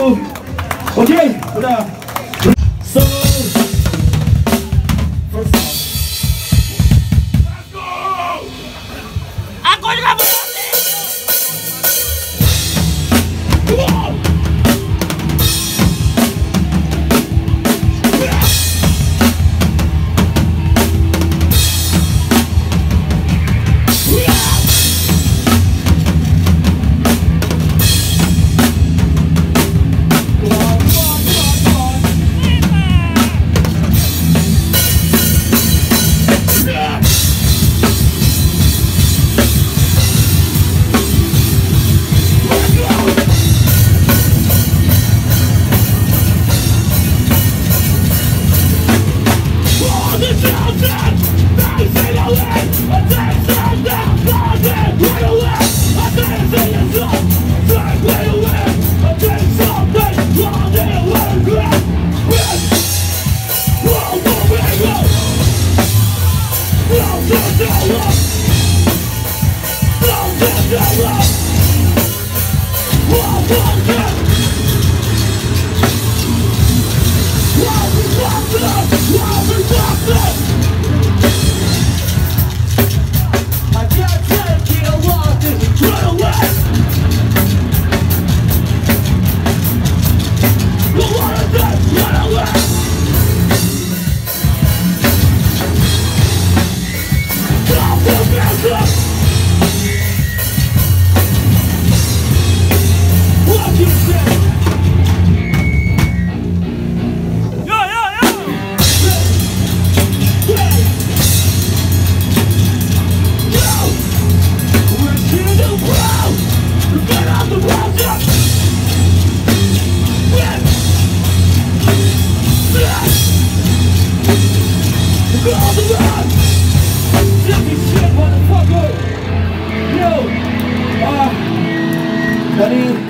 박수 오케이 보자 Benny